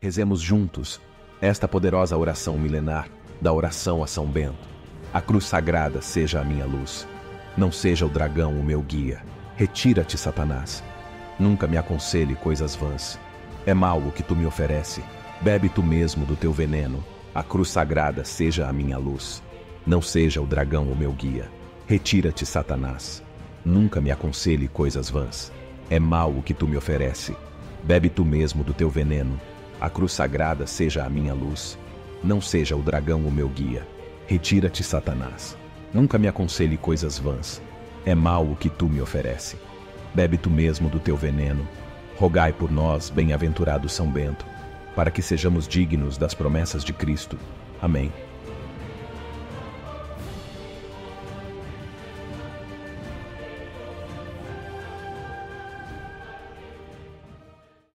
Rezemos juntos esta poderosa oração milenar da oração a São Bento. A cruz sagrada seja a minha luz. Não seja o dragão o meu guia. Retira-te, Satanás. Nunca me aconselhe coisas vãs. É mal o que tu me oferece. Bebe tu mesmo do teu veneno. A cruz sagrada seja a minha luz. Não seja o dragão o meu guia. Retira-te, Satanás. Nunca me aconselhe coisas vãs. É mal o que tu me oferece. Bebe tu mesmo do teu veneno. A cruz sagrada seja a minha luz. Não seja o dragão o meu guia. Retira-te, Satanás. Nunca me aconselhe coisas vãs. É mal o que tu me oferece. Bebe tu mesmo do teu veneno. Rogai por nós, bem-aventurado São Bento, para que sejamos dignos das promessas de Cristo. Amém.